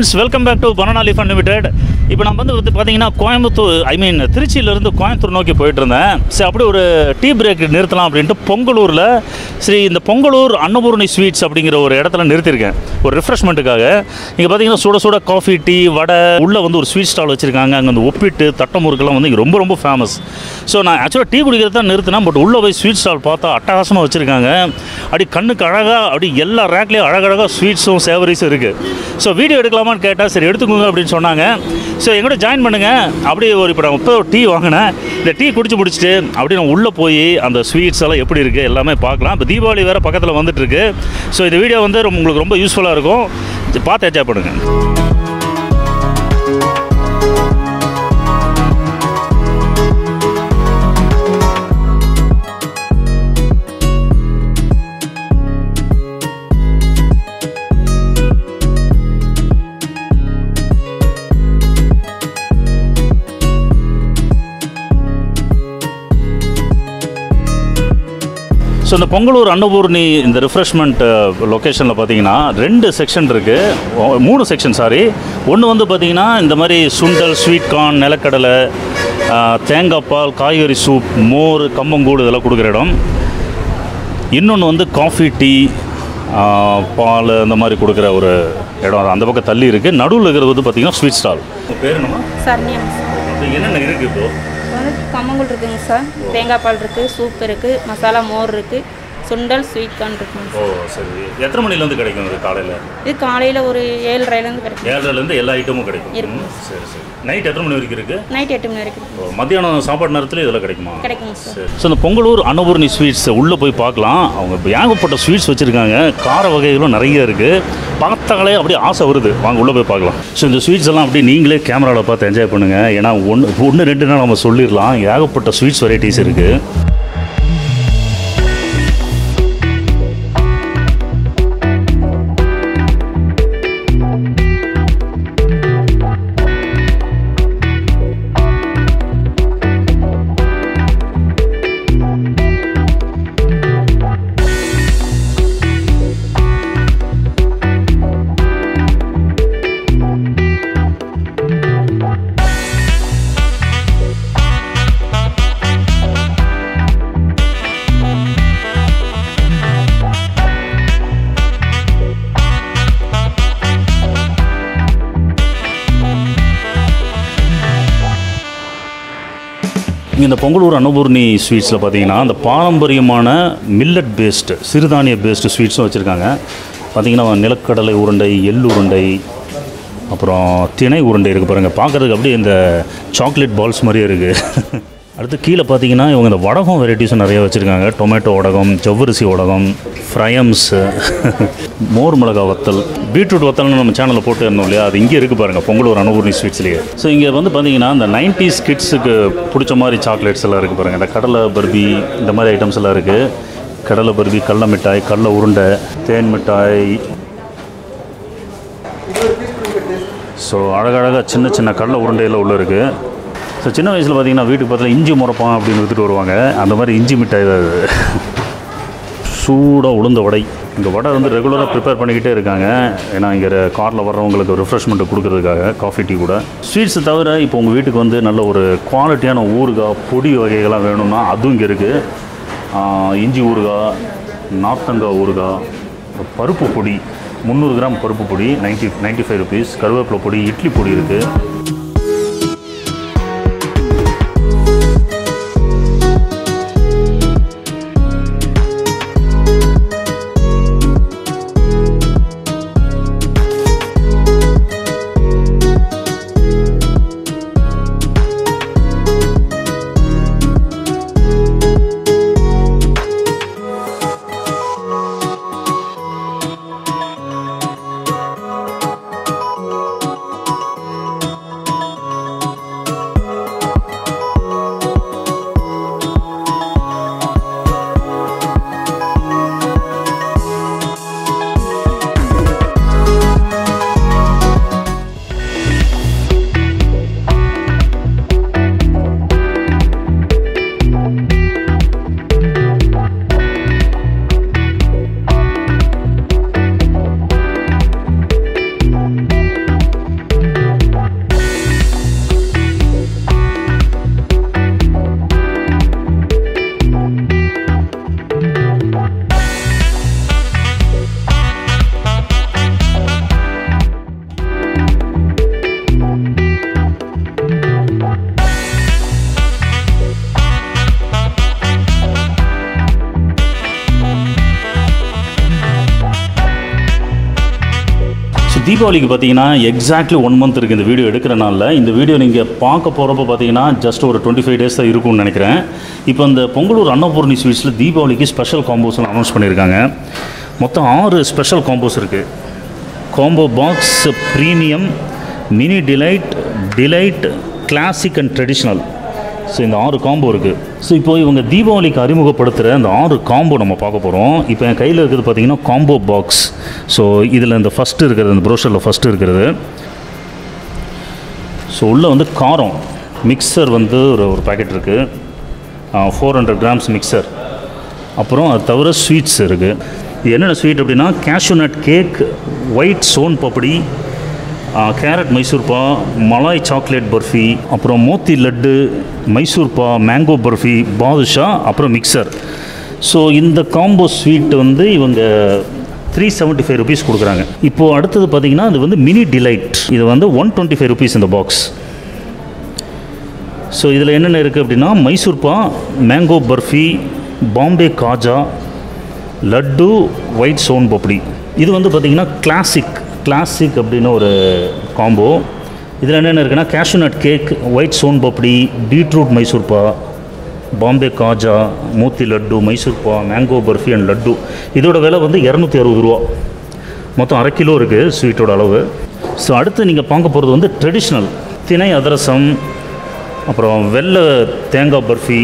Friends welcome back to Banana Leaf unlimited இப்போ நம்ம வந்து வந்து பார்த்தீங்கன்னா கோயம்புத்தூர் ஐ மீன் திருச்சியிலேருந்து கோயம்புத்தூர் நோக்கி போயிட்டு இருந்தேன். சரி அப்படி ஒரு டீ பிரேக் நிறுத்தலாம் அப்படின்ட்டு பொங்கலூரில் சரி இந்த பொங்கலூர் அன்னபூர்ணி ஸ்வீட்ஸ் அப்படிங்கிற ஒரு இடத்துல நிறுத்தியிருக்கேன். ஒரு ரிஃப்ரெஷ்மெண்ட்டுக்காக இங்கே பார்த்தீங்கன்னா சுட சுட காஃபி டீ வடை உள்ளே வந்து ஒரு ஸ்வீட் ஸ்டால் வச்சுருக்காங்க. அங்கே வந்து ஒப்பிட்டு தட்டமுறுக்கெல்லாம் வந்து இங்கே ரொம்ப ரொம்ப ஃபேமஸ் ஸோ நான் ஆக்சுவலாக டீ குடிக்கிறது தான் நிறுத்தினேன் பட் உள்ளே போய் ஸ்வீட் ஸ்டால் பார்த்தா அட்டகாசமாக வச்சுருக்காங்க. அப்படி கண்ணுக்கு அழகாக அப்படி எல்லா ரேக்லேயும் அழகழகாக ஸ்வீட்ஸும் சேவரிஸும் இருக்குது ஸோ வீடியோ எடுக்கலாமா எடுக்கலாமான்னு கேட்டால் சரி எடுத்துக்கோங்க அப்படின்னு சொன்னாங்க. ஸோ எங்கூட ஜாயின் பண்ணுங்கள் அப்படியே ஒரு இப்போ நான் இப்போ டீ வாங்கினேன். இந்த டீ குடிச்சு முடிச்சுட்டு அப்படியே நான் உள்ளே போய் அந்த ஸ்வீட்ஸ் எல்லாம் எப்படி இருக்குது எல்லாமே பார்க்கலாம். இப்போ தீபாவளி வேறு பக்கத்தில் வந்துட்டுருக்கு ஸோ இந்த வீடியோ வந்து ரொம்ப- உங்களுக்கு ரொம்ப யூஸ்ஃபுல்லாக இருக்கும். பார்த்து என்ஜாய் பண்ணுங்கள் ஸோ இந்த பொங்கலூர் அன்னபூர்ணி இந்த ரிஃப்ரெஷ்மெண்ட் லொக்கேஷனில் பார்த்தீங்கன்னா ரெண்டு செக்ஷன் இருக்குது மூணு செக்ஷன் சாரி ஒன்று வந்து பார்த்தீங்கன்னா இந்த மாதிரி சுண்டல் ஸ்வீட் கார்ன் நிலக்கடலை தேங்காய் பால் காய்கறி சூப் மோர் கம்பங்கூடு இதெல்லாம் கொடுக்குற இடம். இன்னொன்று வந்து காஃபி டீ பால் அந்த மாதிரி கொடுக்குற ஒரு இடம். அந்த பக்கம் தள்ளி இருக்குது நடுவில் இருக்கிறது வந்து பார்த்தீங்கன்னா ஸ்வீட் ஸ்டால் பேர் என்னமா என்னென்ன இருக்குது இப்போ? வந்து கம்மங்கூழ் இருக்குங்க சார். தேங்காய் பால் இருக்குது சூப் இருக்குது மசாலா மோர் இருக்குது சுண்டல் ஸ்வீட் கார்ன் இருக்குங்க ஓ சரி. எத்தனை மணிலேருந்து கிடைக்கும் இது காலையில்? இது காலையில் ஒரு ஏழரைலேருந்து கிடைக்கும். ஏழரைலேருந்து எல்லா ஐட்டமும் கிடைக்கும். இருக்கும். சரி சரி. நைட் எத்தனை மணி வரைக்கும் இருக்குது நைட் எட்டு மணி வரைக்கும். ஓ, மத்தியானம் சாப்பாடு நேரத்தில் இதெல்லாம் கிடைக்குமா? கிடைக்குங்க சார். ஸோ இந்த பொங்கலூர் அன்னபூர்ணி ஸ்வீட்ஸ் உள்ளே போய் பார்க்கலாம். அவங்க ஏகப்பட்ட ஸ்வீட்ஸ் வச்சுருக்காங்க. கார வகைகளும் நிறைய இருக்குது பார்த்தாலே அப்படியே ஆசை வருது. வாங்க உள்ளே போய் பார்க்கலாம். ஸோ இந்த ஸ்வீட்ஸ் எல்லாம் அப்படியே நீங்களே கேமராவில் பார்த்து என்ஜாய் பண்ணுங்கள் ஏன்னா ஒன்று ஒன்று ரெண்டு நாள் நம்ம சொல்லிடலாம். ஏகப்பட்ட ஸ்வீட்ஸ் வெரைட்டிஸ் இருக்குது இங்கே இந்த பொங்கலூர் அனுபூர்ணி ஸ்வீட்ஸில் பார்த்தீங்கன்னா அந்த பாரம்பரியமான மில்லட் பேஸ்டு சிறுதானிய பேஸ்டு ஸ்வீட்ஸும் வச்சுருக்காங்க. பார்த்தீங்கன்னா நிலக்கடலை உருண்டை எள் உருண்டை அப்புறம் திணை உருண்டை இருக்குது பாருங்கள் பார்க்குறதுக்கு அப்படியே இந்த சாக்லேட் பால்ஸ் மாதிரியே இருக்குது அடுத்து கீழே பார்த்தீங்கன்னா இவங்க இந்த வடகம் வெரைட்டிஸும் நிறைய வச்சுருக்காங்க. டொமேட்டோ வடகம் செவ்வரிசி வடகம் ஃப்ரையம்ஸு மோர் மிளகா வத்தல் பீட்ரூட் வத்தல்னு நம்ம சேனலில் போட்டு இருந்தோம் இல்லையா? அது இங்கே இருக்குது பாருங்கள் பொங்கலூர் அனுபூர்ணி ஸ்வீட்ஸ்லேயே ஸோ இங்கே வந்து பார்த்தீங்கன்னா இந்த நைன்டிஸ் கிட்ஸுக்கு பிடிச்ச மாதிரி சாக்லேட்ஸ் எல்லாம் இருக்குது பாருங்கள் இந்த கடலை பர்பி இந்த மாதிரி ஐட்டம்ஸ் எல்லாம் இருக்குது கடலை பர்பி கடல மிட்டாய் கடல உருண்டை தேன் மிட்டாய். ஸோ அழகழகாக சின்ன சின்ன கடலை உருண்டையில் உள்ள இருக்குது ஸோ சின்ன வயசில் பார்த்தீங்கன்னா வீட்டுக்கு பக்கத்தில் இஞ்சி முறப்பான் அப்படின்னு விற்றுட்டு வருவாங்க. அந்த மாதிரி இஞ்சி மிட்டாய் தான் சூடாக உளுந்த வடை. இந்த வடை வந்து ரெகுலராக ப்ரிப்பேர் பண்ணிக்கிட்டே இருக்காங்க. ஏன்னா இங்கே காரில் வர்றவங்களுக்கு ரிஃப்ரெஷ்மெண்ட் கொடுக்கறதுக்காக காஃபி டீ கூட. ஸ்வீட்ஸ் தவிர இப்போ உங்கள் வீட்டுக்கு வந்து நல்ல ஒரு குவாலிட்டியான ஊறுகாய் பொடி வகைகள்லாம் வேணும்னா அதுவும் இங்கே இருக்குது இஞ்சி ஊறுகாய் நார்த்தங்காய் ஊறுகாய் பருப்பு பொடி முந்நூறு கிராம் பருப்பு பொடி நைன்ட்டி நைன்ட்டி ஃபைவ் ருபீஸ் கருவேப்பிலை பொடி இட்லி பொடி இருக்குது தீபாவளிக்கு பார்த்தீங்கன்னா எக்ஸாக்ட்லி ஒன் மந்த் இருக்குது இந்த வீடியோ எடுக்கிறனால இந்த வீடியோ நீங்கள் பார்க்க போகிறப்ப பார்த்தீங்கன்னா ஜஸ்ட் ஒரு டுவெண்ட்டி ஃபைவ் டேஸ் தான் இருக்கும்னு நினைக்கிறேன். இப்போ இந்த பொங்கலூர் அன்னபூர்ணி ஸ்வீட்ஸில் தீபாவளிக்கு ஸ்பெஷல் காம்போஸ் அனௌன்ஸ் பண்ணியிருக்காங்க. மொத்தம் ஆறு ஸ்பெஷல் காம்போஸ் இருக்குது combo box premium mini delight delight classic and traditional so இந்த ஆறு காம்போ இருக்குது ஸோ இப்போ இவங்க தீபாவளிக்கு அறிமுகப்படுத்துகிற அந்த ஆறு காம்போ நம்ம பார்க்க போகிறோம் இப்போ என் கையில் இருக்கிறது பார்த்தீங்கன்னா காம்போ பாக்ஸ் ஸோ இதில் இந்த ஃபஸ்ட்டு இருக்கிறது இந்த ப்ரோஷரில் ஃபஸ்ட்டு இருக்கிறது. ஸோ உள்ளே வந்து காரம். மிக்சர் வந்து ஒரு ஒரு பாக்கெட் இருக்குது ஃபோர் ஹண்ட்ரட் கிராம்ஸ் மிக்சர் அப்புறம் அது தவிர ஸ்வீட்ஸ் இருக்குது இது என்னென்ன ஸ்வீட் அப்படின்னா cashew nut cake white soan papdi carrot Mysurpa malai chocolate barfi அப்புறம் மோத்தி லட்டு மைசூர்பா மேங்கோ பர்ஃபி பாதுஷா அப்புறம் மிக்சர் ஸோ இந்த காம்போ ஸ்வீட் வந்து இவங்க த்ரீ செவன்ட்டி ஃபைவ் ருபீஸ் கொடுக்குறாங்க. இப்போது அடுத்தது பார்த்தீங்கன்னா அது வந்து மினி டிலைட் இது வந்து ஒன் டுவெண்ட்டி ஃபைவ் ருபீஸ் இந்த பாக்ஸ் ஸோ இதில் என்னென்ன இருக்குது அப்படின்னா மைசூர்பா மேங்கோ பர்ஃபி பாம்பே காஜா லட்டு ஒயிட் சோன் பப்படி இது வந்து பார்த்திங்கன்னா கிளாசிக் கிளாசிக் அப்படின்னு ஒரு காம்போ இதில் என்னென்ன இருக்குன்னா cashew nut cake white soan papdi beetroot Mysurpa Bombay khaja moti laddu Mysurpa mango barfi and laddu. இதோட விலை வந்து இரநூத்தி அறுபது ரூபா. மொத்தம் அரை கிலோ இருக்குது ஸ்வீட்டோட அளவு. ஸோ அடுத்து நீங்கள் பார்க்க போகிறது வந்து ட்ரெடிஷ்னல் தினை அதிரசம் அப்புறம் வெள்ளை தேங்காய் பர்ஃபி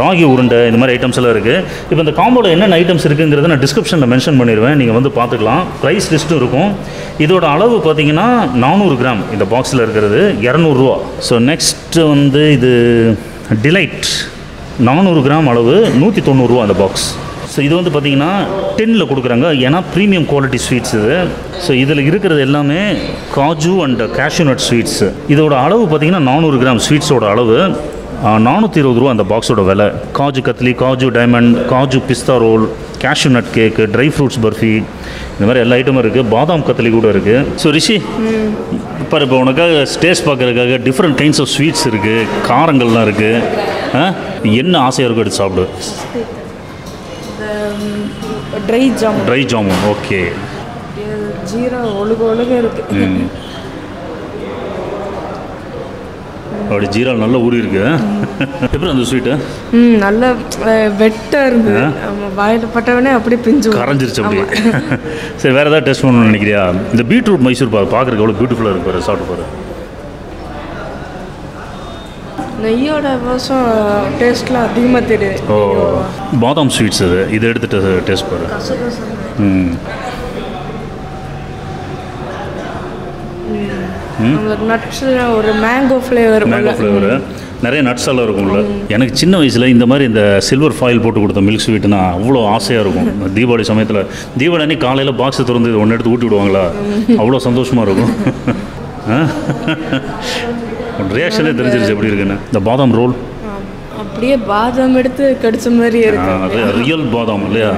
ராகி உருண்டை இந்த மாதிரி ஐட்டம்ஸ் எல்லாம் இருக்குது இப்போ இந்த காம்போவில் என்னென்ன ஐட்டம்ஸ் இருக்குங்கிறத நான் டிஸ்கிரிப்ஷனில் மென்ஷன் பண்ணிடுவேன். நீங்கள் வந்து பார்த்துக்கலாம். ப்ரைஸ் லிஸ்ட்டும் இருக்கும். இதோட அளவு பார்த்தீங்கன்னா நானூறு கிராம் இந்த பாக்ஸில் இருக்கிறது. இரநூறுவா ஸோ நெக்ஸ்ட்டு வந்து இது டிலைட் நானூறு கிராம் அளவு நூற்றி தொண்ணூறுரூவா அந்த பாக்ஸ் ஸோ இது வந்து பார்த்தீங்கன்னா டென்னில் கொடுக்குறாங்க. ஏன்னா ப்ரீமியம் குவாலிட்டி ஸ்வீட்ஸ் இது. ஸோ இதில் இருக்கிறது எல்லாமே kaju and cashew nut nut sweets இதோட அளவு பார்த்தீங்கன்னா நானூறு கிராம் ஸ்வீட்ஸோட அளவு. நானூற்றி இருபது ரூபா அந்த பாக்ஸோட விலை. Kaju katli kaju diamond kaju pista roll cashew nut cake dry fruits barfi இந்த மாதிரி எல்லா ஐட்டமும் இருக்குது பாதாம் கத்லி கூட இருக்குது ஸோ ரிஷி இப்போ இப்போ உனக்காக டேஸ்ட் பார்க்கறதுக்காக டிஃப்ரெண்ட் கைண்ட்ஸ் ஆஃப் ஸ்வீட்ஸ் இருக்குது காரங்கள்லாம் இருக்குது என்ன ஆசையாக இருக்கும் எடுத்து சாப்பிடு. Dry jam dry jamun okay jeera ஒழுக ஒழுக இருக்கு ம் அப்படி ஜீரா நல்லா ஊறி இருக்கு. எப்படி அந்த ஸ்வீட்டு ம் நல்ல அஹ், வெட்டா இருந்து. ஆமா வாயில பட்டவனே அப்படியே பிஞ்சு. கரைஞ்சிருச்சு அப்படியே சரி வேறு ஏதாவது டெஸ்ட் பண்ணணும்னு நினைக்கிறியா? இந்த பீட்ரூட் மைசூர் பாரு பார்க்குறதுக்கு எவ்வளோ பியூட்டிஃபுல்லாக இருக்கு பாரு சாப்பிட்டு பாரு. நெய்யோட வாசம் டேஸ்ட்லாம் அதிகமாக தெரியுது. ஓ பாதாம் ஸ்வீட்ஸ் இது இதை எடுத்துட்டு டேஸ்ட் பாரு. ம். நட்ஸ் ஒரு மேங்கோ ஃப்ளேவர் மேங்கோ ஃப்ளேவர் நிறைய நட்ஸ் எல்லாம் இருக்கும்ல எனக்கு சின்ன வயசில் இந்த மாதிரி இந்த சில்வர் ஃபாயில் போட்டு கொடுத்த மில்க் ஸ்வீட்னா அவ்வளோ ஆசையாக இருக்கும். தீபாவளி சமயத்தில். தீபாவளி அன்னைக்கு காலையில் பாக்ஸை திறந்து ஒன்று எடுத்து ஊட்டி விடுவாங்களா? அவ்வளோ சந்தோஷமாக இருக்கும். ரியாக்ஷனே தெரிஞ்சிருச்சு எப்படி இருக்குன்னு. இந்த பாதாம் ரோல். அப்படியே பாதாம் எடுத்து கடிச்ச மாதிரி இருக்கு. அது ரியல் பாதாம் இல்லையா?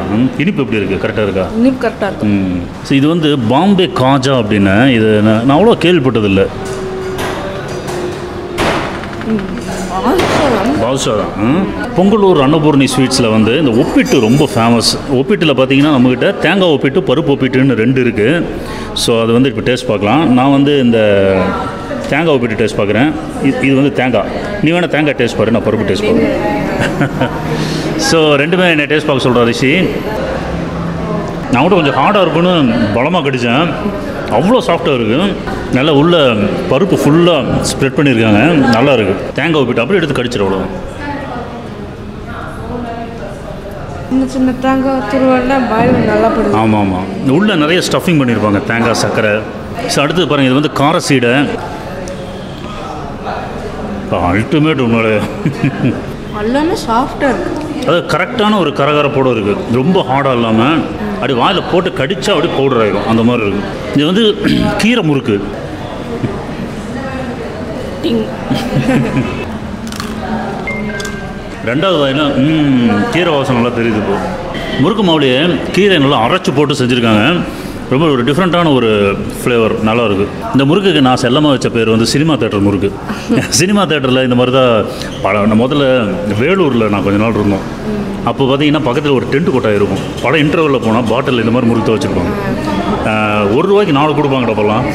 இனிப்பு எப்படி இருக்குது கரெக்டாக இருக்கா? இன்னும் கரெக்டாக இருக்கும் ம். ஸோ இது வந்து பாம்பே காஜா அப்படின்னு இது நான் நான் அவ்வளோ கேள்விப்பட்டதில்லை. பாதுஷாதான் பொங்கலூர் அன்னபூர்ணி ஸ்வீட்ஸில் வந்து இந்த ஒப்பிட்டு ரொம்ப ஃபேமஸ் ஒப்பிட்டில் பார்த்தீங்கன்னா நம்மக்கிட்ட தேங்காய் ஒப்பிட்டு பருப்பு ஒப்பிட்டுன்னு ரெண்டு இருக்குது ஸோ அது வந்து இப்போ டேஸ்ட் பார்க்கலாம். நான் வந்து இந்த தேங்காய் ஒப்பிட்டு டேஸ்ட் பார்க்குறேன். இது இது வந்து தேங்காய் நீ வேணால் தேங்காய் டேஸ்ட் பாரு நான் பருப்பு டேஸ்ட் பார்க்குறேன். ஸோ ரெண்டுமே என்ன டேஸ்ட் பார்க்க சொல்கிறேன் ரிஷி? நான் கூட கொஞ்சம் ஹார்டாக இருக்குன்னு பலமாக கடித்தேன் அவ்வளோ சாஃப்டாக இருக்குது நல்லா உள்ள பருப்பு ஃபுல்லாக ஸ்ப்ரெட் பண்ணியிருக்காங்க. நல்லா இருக்குது தேங்காய் விட்டு அப்படியே எடுத்து கடிச்சிடும் அவ்வளோ சின்ன சின்ன தேங்காய் துருவல்னா வாயில் நல்லா படுது. ஆமாம். ஆமாம் உள்ள நிறைய ஸ்டஃபிங் பண்ணியிருப்பாங்க தேங்காய் சர்க்கரை. ஸோ அடுத்தது பாருங்கள் இது வந்து கார சீடை. அல்டிமேட் உன்னோட எல்லாமே சாஃப்டாக இருக்கு. அது கரெக்டான ஒரு கரகரப்போடு இருக்குது ரொம்ப ஹார்டாக இல்லாமல் அப்படி வாயில் போட்டு கடிச்சா அப்படியே பவுடர் ஆகிடும் அந்த மாதிரி இருக்குது இது வந்து கீரை முறுக்கு. ரெண்டாவது வாயில ம் கீரை வாசம் நல்லா தெரியுது இப்போ. முறுக்கு மாவுலேயே கீரை நல்லா அரைச்சி போட்டு செஞ்சுருக்காங்க. ரொம்ப ஒரு டிஃப்ரெண்ட்டான ஒரு ஃப்ளேவர் நல்லா இருக்குது இந்த முறுக்குக்கு நான் செல்லமாக வச்ச பேர் வந்து சினிமா தேட்டர் முறுக்கு. சினிமா தேட்டரில் இந்த மாதிரி தான் படம் நான் முதல்ல வேலூரில் நான் கொஞ்ச நாள் இருந்தோம். அப்போ பார்த்தீங்கன்னா பக்கத்தில் ஒரு டென்ட் கொட்டாய் இருக்கும். படம் இன்டர்வலில் போனால் பாட்டில் இந்த மாதிரி முறுக்கு வச்சுருப்பாங்க. ஒரு ரூபாய்க்கு நாலு கொடுப்பாங்கடா அப்போல்லாம்.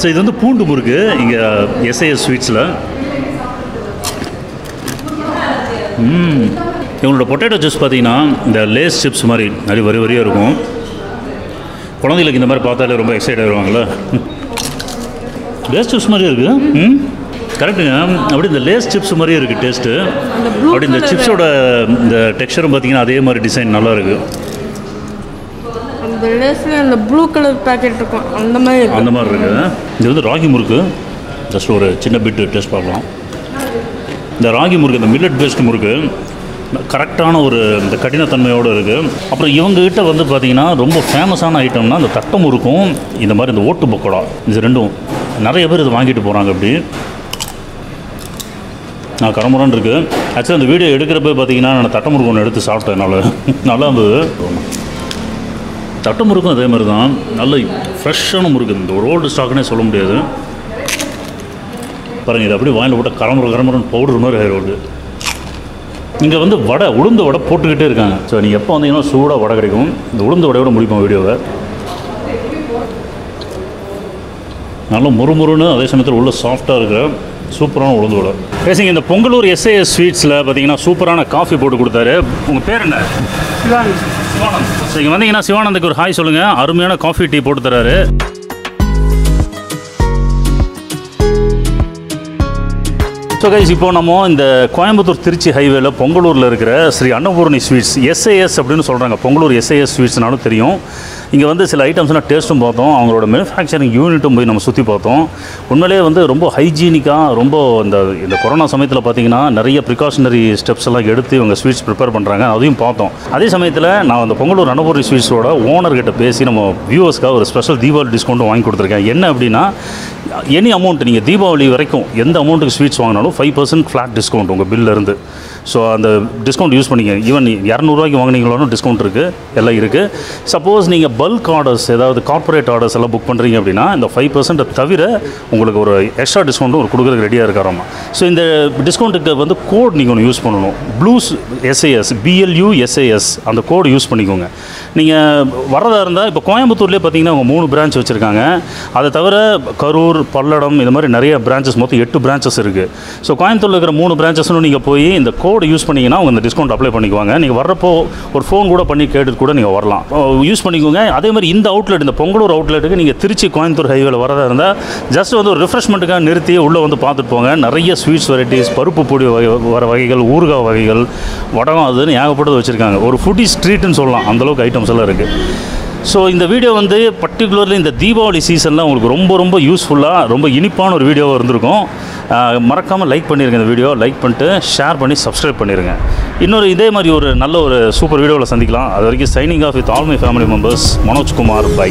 ஸோ இது வந்து பூண்டு முறுக்கு. இங்கே எஸ்ஐஎஸ் ஸ்வீட்ஸில் இவங்களோட பொட்டேட்டோ சிப்ஸ் பார்த்தீங்கன்னா இந்த லேஸ் சிப்ஸ் மாதிரி நிறைய வரி வரியாக இருக்கும். குழந்தைகளுக்கு இந்த மாதிரி பார்த்தாலே ரொம்ப எக்ஸைட் ஆகிடுவாங்கள்ல லேஸ் சிப்ஸ் மாதிரியே இருக்குது. ம்? கரெக்டுங்க அப்படி இந்த லேஸ் சிப்ஸ் மாதிரியே இருக்குது டேஸ்ட்டு அப்படி இந்த சிப்ஸோட இந்த டெக்ஸ்சரும் பார்த்தீங்கன்னா அதே மாதிரி டிசைன் நல்லா இருக்குது அந்த லேஸ்ல அந்த ப்ளூ கலர் பேக்கெட் இருக்கும். அந்த மாதிரி அந்த மாதிரி இருக்குது இது வந்து ராகி முறுக்கு. ஜஸ்ட் ஒரு சின்ன பிட்டு டேஸ்ட் பார்க்கலாம். இந்த ராகி முறுக்கு இந்த மில்லட் பேஸ்ட் முறுக்கு கரெக்டான ஒரு இந்த கடினத்தன்மையோடு இருக்குது அப்புறம் இவங்ககிட்ட வந்து பார்த்திங்கன்னா ரொம்ப ஃபேமஸான ஐட்டம்னா இந்த தட்டை முறுக்கும் இந்த மாதிரி இந்த ஓட்டு பக்கோடா இது ரெண்டும். நிறைய பேர் இது வாங்கிட்டு போகிறாங்க அப்படி. நான் கரமுறான் இருக்கு. ஆக்சுவலாக அந்த வீடியோ எடுக்கிறப்ப பார்த்தீங்கன்னா நான் தட்டை முறுக்கு ஒன்று எடுத்து சாப்பிட்டேன் என்னால். நல்லா இருந்தது. தட்டு முறுக்கும் அதே மாதிரி தான். நல்ல ஃப்ரெஷ்ஷான முறுக்கு. இந்த ஒரு ஓல்டு ஸ்டாக்னே சொல்ல முடியாது. பாருங்கள் இது அப்படியே வாயில் போட்டால் கரமுறை கரமுறைன்னு பவுடர் மாதிரி ஆயிடுது இங்கே வந்து வடை உளுந்து வடை போட்டுக்கிட்டே இருக்காங்க. ஸோ நீங்கள் எப்போ வந்தீங்கன்னா சூடாக வடை கிடைக்கும். இந்த உளுந்து வடையோட முடிப்போம் வீடியோவை. நல்லா முறுமுறுன்னு அதே சமயத்தில் உள்ள சாஃப்டாக இருக்கிற சூப்பரான உளுந்து வடை. பேசுங்க இந்த பொங்கலூர் எஸ்ஏஎஸ் ஸ்வீட்ஸில் பார்த்தீங்கன்னா சூப்பரான காஃபி போட்டு கொடுத்தாரு. உங்கள் பேர் என்ன? சிவானந்த். ஸோ இங்கே வந்தீங்கன்னா சிவானந்துக்கு ஒரு ஹாய் சொல்லுங்கள் அருமையான காஃபி டீ போட்டு தராரு. ஸோ கைஸ் இப்போ நம்ம இந்த கோயம்புத்தூர் திருச்சி ஹைவேல பொங்கலூரில் இருக்கிற ஸ்ரீ அன்னபூர்ணி ஸ்வீட்ஸ் எஸ்ஏஎஸ் அப்படின்னு சொல்கிறாங்க பொங்கலூர் எஸ்ஏஎஸ் ஸ்வீட்ஸ்னாலும் தெரியும். இங்கே வந்து சில ஐட்டம்ஸ்லாம் டேஸ்ட்டும் பார்த்தோம். அவங்களோட மேனுஃபேக்சரிங் யூனிட்டும் போய் நம்ம சுற்றி பார்த்தோம். உண்மையிலேயே வந்து ரொம்ப ஹைஜீனிக்காக ரொம்ப இந்த இந்த கொரோனா சமயத்தில் பார்த்தீங்கன்னா நிறைய ப்ரிகாஷனரி ஸ்டெப்ஸ் எல்லாம் எடுத்து இவங்க ஸ்வீட்ஸ் ப்ரிப்பேர் பண்ணுறாங்க அதையும் பார்த்தோம். அதே சமயத்தில் நான் அந்த பொங்கலூர் அன்னபூர்ணி ஸ்வீட்ஸோட ஓனர்கிட்ட பேசி நம்ம வியூவர்ஸ்க்காக ஒரு ஸ்பெஷல் தீபாவளி டிஸ்கவுண்ட் வாங்கி கொடுத்துருக்கேன். என்ன அப்படின்னா எனி அமௌண்ட் நீங்கள் தீபாவளி வரைக்கும் எந்த அமௌண்ட்டுக்கு ஸ்வீட்ஸ் வாங்கினாலும் ஃபைவ் பர்சன்ட் ஃப்ளாட் டிஸ்கவுண்ட் உங்கள் பில்லிருந்து ஸோ அந்த டிஸ்கவுண்ட் யூஸ் பண்ணிக்க ஈவன் இரநூறுவாய்க்கு வாங்கினீங்களாலும் டிஸ்கவுண்ட் இருக்குது எல்லாம் இருக்குது சப்போஸ் நீங்கள் பல்க் ஆர்டர்ஸ் ஏதாவது கார்ப்பரேட் ஆர்டர்ஸ் எல்லாம் புக் பண்ணுறீங்க அப்படின்னா இந்த ஃபைவ் பர்சன்ட்டை தவிர உங்களுக்கு ஒரு எக்ஸ்ட்ரா டிஸ்கவுண்ட்டும் ஒரு கொடுக்குறதுக்கு ரெடியாக இருக்காராமா? ஸோ இந்த டிஸ்கவுண்ட்டுக்கு வந்து கோட் நீங்கள் ஒன்று யூஸ் பண்ணணும். ப்ளூஸ் எஸ்ஏஎஸ் பிஎல்யூ எஸ்ஏஎஸ் அந்த கோடு யூஸ் பண்ணிக்கோங்க. நீங்கள் வரதாக இருந்தால் இப்போ கோயம்புத்தூர்லேயே பார்த்தீங்கன்னா அவங்க மூணு பிரான்ச் வச்சுருக்காங்க. அதை தவிர கரூர் பல்லடம் இந்த மாதிரி நிறைய பிரான்ச்சஸ் மொத்தம் எட்டு பிரான்ச்சஸ் இருக்குது ஸோ கோயம்புத்தூரில் இருக்கிற மூணு பிரான்ச்சஸ்னு நீங்கள் போய் இந்த கோட் யூஸ் பண்ணிங்கன்னா அவங்க இந்த டிஸ்கவுண்ட் அப்ளை பண்ணிக்குவாங்க. நீங்கள் வர்றப்போ ஒரு ஃபோன் கூட பண்ணி கேட்டுட்டு கூட நீங்கள் வரலாம். யூஸ் பண்ணிக்கோங்க. அதே மாதிரி இந்த அவுட்லெட் இந்த பொங்கலூர் அவுட்லெட்டுக்கு நீங்கள் திருச்சி கோயம்புத்தூர் ஹைவேல வரதா இருந்தால் ஜஸ்ட் வந்து ஒரு ரிஃப்ரெஷ்மெண்ட்டுக்காக நிறுத்தி உள்ளே வந்து பார்த்துட்டு போங்க. நிறைய ஸ்வீட்ஸ் வெரைட்டிஸ் பருப்பு பொடி வகை வர வகைகள் ஊறுகாய் வகைகள் வடகம் அதுன்னு ஏகப்பட்டது வச்சுருக்காங்க. ஒரு ஃபுட்டி ஸ்ட்ரீட்னு சொல்லலாம். அந்தளவுக்கு ஐட்டம்ஸ் எல்லாம் இருக்குது ஸோ இந்த வீடியோ வந்து பர்டிகுலர்லி இந்த தீபாவளி சீசனில் உங்களுக்கு ரொம்ப ரொம்ப யூஸ்ஃபுல்லாக ரொம்ப இனிப்பான ஒரு வீடியோவாக இருந்திருக்கும். மறக்காமல் லைக் பண்ணிடுங்க இந்த வீடியோ லைக் பண்ணிட்டு ஷேர் பண்ணி சப்ஸ்கிரைப் பண்ணிடுங்க இன்னொரு இதே மாதிரி ஒரு நல்ல ஒரு சூப்பர் வீடியோவில் சந்திக்கலாம். அது வரைக்கும் signing off with all my family members Manojkumar bye